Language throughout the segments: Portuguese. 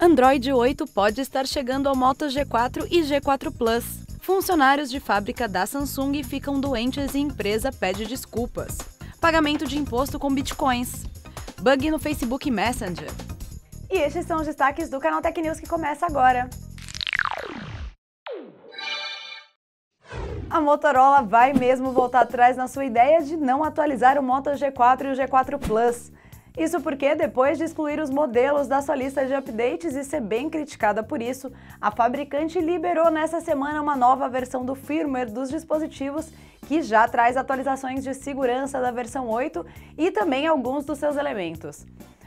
Android 8 pode estar chegando ao Moto G4 e G4 Plus. Funcionários de fábrica da Samsung ficam doentes e empresa pede desculpas. Pagamento de imposto com bitcoins. Bug no Facebook Messenger. E estes são os destaques do canal Tech News que começa agora. A Motorola vai mesmo voltar atrás na sua ideia de não atualizar o Moto G4 e o G4 Plus. Isso porque, depois de excluir os modelos da sua lista de updates e ser bem criticada por isso, a fabricante liberou nessa semana uma nova versão do firmware dos dispositivos que já traz atualizações de segurança da versão 8 e também alguns dos seus elementos.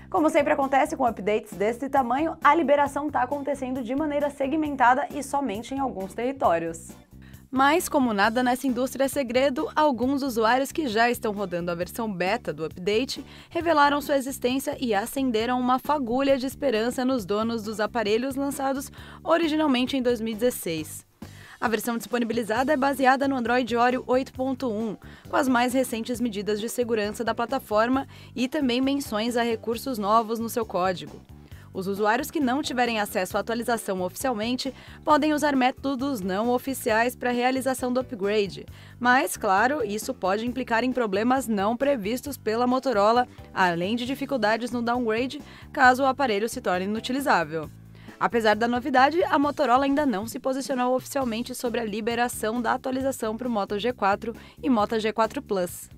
Como sempre acontece com updates desse tamanho, a liberação está acontecendo de maneira segmentada e somente em alguns territórios. Mas, como nada nessa indústria é segredo, alguns usuários que já estão rodando a versão beta do update revelaram sua existência e acenderam uma fagulha de esperança nos donos dos aparelhos lançados originalmente em 2016. A versão disponibilizada é baseada no Android Oreo 8.1, com as mais recentes medidas de segurança da plataforma e também menções a recursos novos no seu código. Os usuários que não tiverem acesso à atualização oficialmente podem usar métodos não oficiais para a realização do upgrade, mas, claro, isso pode implicar em problemas não previstos pela Motorola, além de dificuldades no downgrade caso o aparelho se torne inutilizável. Apesar da novidade, a Motorola ainda não se posicionou oficialmente sobre a liberação da atualização para o Moto G4 e Moto G4 Plus.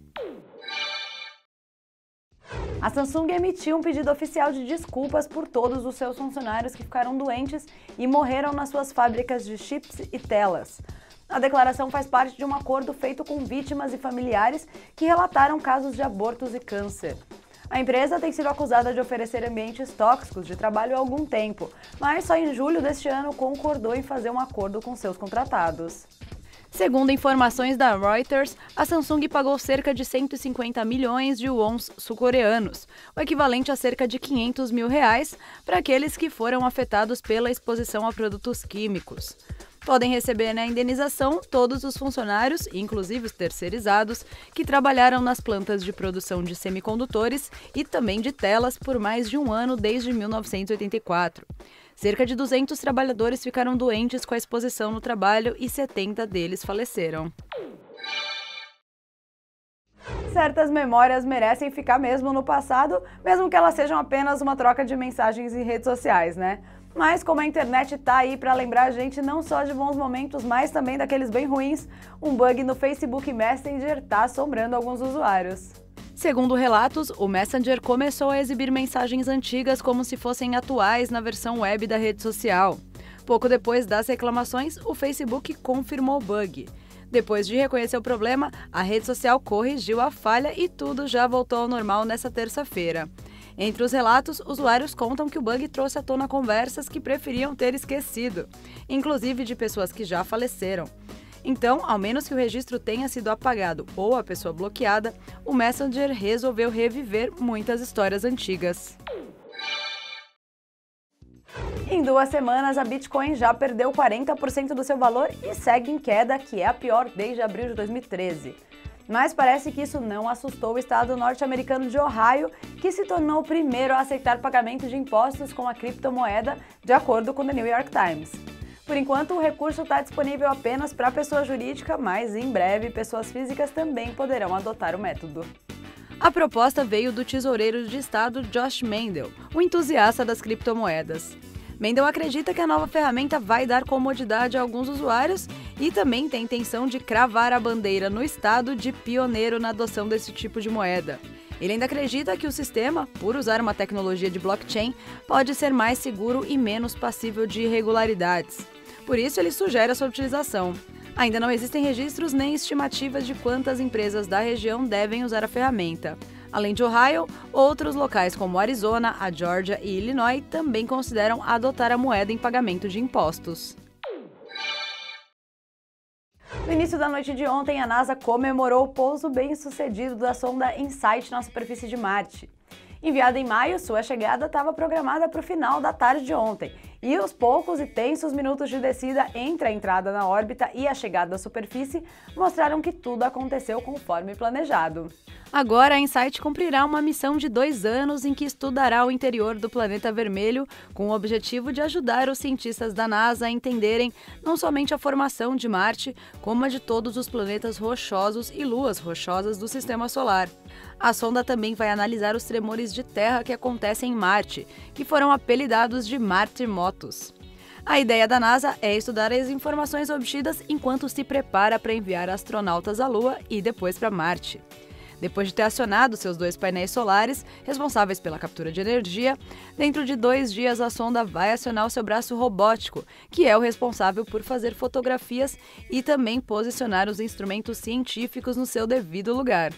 A Samsung emitiu um pedido oficial de desculpas por todos os seus funcionários que ficaram doentes e morreram nas suas fábricas de chips e telas. A declaração faz parte de um acordo feito com vítimas e familiares que relataram casos de abortos e câncer. A empresa tem sido acusada de oferecer ambientes tóxicos de trabalho há algum tempo, mas só em julho deste ano concordou em fazer um acordo com seus contratados. Segundo informações da Reuters, a Samsung pagou cerca de 150 milhões de wons sul-coreanos, o equivalente a cerca de 500 mil reais, para aqueles que foram afetados pela exposição a produtos químicos. Podem receber na indenização todos os funcionários, inclusive os terceirizados, que trabalharam nas plantas de produção de semicondutores e também de telas por mais de um ano desde 1984. Cerca de 200 trabalhadores ficaram doentes com a exposição no trabalho e 70 deles faleceram. Certas memórias merecem ficar mesmo no passado, mesmo que elas sejam apenas uma troca de mensagens em redes sociais, né? Mas como a internet tá aí para lembrar a gente não só de bons momentos, mas também daqueles bem ruins, um bug no Facebook Messenger tá assombrando alguns usuários. Segundo relatos, o Messenger começou a exibir mensagens antigas como se fossem atuais na versão web da rede social. Pouco depois das reclamações, o Facebook confirmou o bug. Depois de reconhecer o problema, a rede social corrigiu a falha e tudo já voltou ao normal nesta terça-feira. Entre os relatos, usuários contam que o bug trouxe à tona conversas que preferiam ter esquecido, inclusive de pessoas que já faleceram. Então, ao menos que o registro tenha sido apagado ou a pessoa bloqueada, o Messenger resolveu reviver muitas histórias antigas. Em duas semanas, a Bitcoin já perdeu 40% do seu valor e segue em queda, que é a pior desde abril de 2013. Mas parece que isso não assustou o estado norte-americano de Ohio, que se tornou o primeiro a aceitar pagamento de impostos com a criptomoeda, de acordo com o The New York Times. Por enquanto, o recurso está disponível apenas para pessoa jurídica, mas em breve pessoas físicas também poderão adotar o método. A proposta veio do tesoureiro de Estado Josh Mendel, o entusiasta das criptomoedas. Mendel acredita que a nova ferramenta vai dar comodidade a alguns usuários e também tem intenção de cravar a bandeira no estado de pioneiro na adoção desse tipo de moeda. Ele ainda acredita que o sistema, por usar uma tecnologia de blockchain, pode ser mais seguro e menos passível de irregularidades. Por isso, ele sugere a sua utilização. Ainda não existem registros nem estimativas de quantas empresas da região devem usar a ferramenta. Além de Ohio, outros locais como Arizona, a Georgia e Illinois também consideram adotar a moeda em pagamento de impostos. No início da noite de ontem, a NASA comemorou o pouso bem-sucedido da sonda InSight na superfície de Marte. Enviada em maio, sua chegada estava programada para o final da tarde de ontem. E os poucos e tensos minutos de descida entre a entrada na órbita e a chegada à superfície mostraram que tudo aconteceu conforme planejado. Agora, a InSight cumprirá uma missão de dois anos em que estudará o interior do planeta vermelho, com o objetivo de ajudar os cientistas da NASA a entenderem não somente a formação de Marte, como a de todos os planetas rochosos e luas rochosas do sistema solar. A sonda também vai analisar os tremores de terra que acontecem em Marte, que foram apelidados de Marte-motos. A ideia da NASA é estudar as informações obtidas enquanto se prepara para enviar astronautas à Lua e depois para Marte. Depois de ter acionado seus dois painéis solares, responsáveis pela captura de energia, dentro de dois dias a sonda vai acionar o seu braço robótico, que é o responsável por fazer fotografias e também posicionar os instrumentos científicos no seu devido lugar.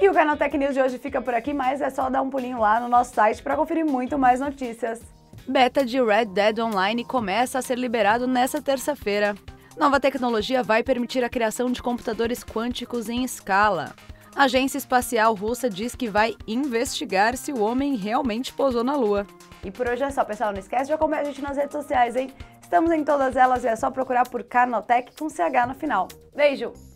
E o Canal Tech News de hoje fica por aqui, mas é só dar um pulinho lá no nosso site para conferir muito mais notícias. Beta de Red Dead Online começa a ser liberado nesta terça-feira. Nova tecnologia vai permitir a criação de computadores quânticos em escala. A agência espacial russa diz que vai investigar se o homem realmente pousou na Lua. E por hoje é só, pessoal. Não esquece de acompanhar a gente nas redes sociais, hein? Estamos em todas elas e é só procurar por Canaltech com CH no final. Beijo!